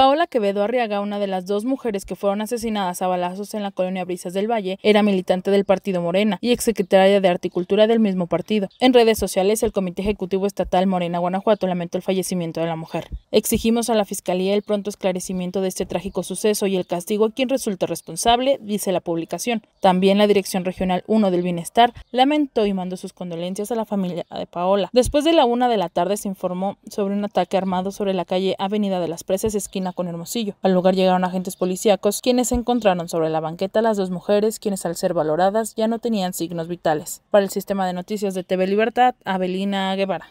Paola Quevedo Arriaga, una de las dos mujeres que fueron asesinadas a balazos en la colonia Brisas del Valle, era militante del partido Morena y exsecretaria de Articultura del mismo partido. En redes sociales, el Comité Ejecutivo Estatal Morena Guanajuato lamentó el fallecimiento de la mujer. Exigimos a la Fiscalía el pronto esclarecimiento de este trágico suceso y el castigo a quien resulte responsable, dice la publicación. También la Dirección Regional 1 del Bienestar lamentó y mandó sus condolencias a la familia de Paola. Después de la una de la tarde se informó sobre un ataque armado sobre la calle Avenida de las Presas, esquina con Hermosillo. Al lugar llegaron agentes policíacos, quienes encontraron sobre la banqueta a las dos mujeres, quienes al ser valoradas ya no tenían signos vitales. Para el sistema de noticias de TV Libertad, Abelina Guevara.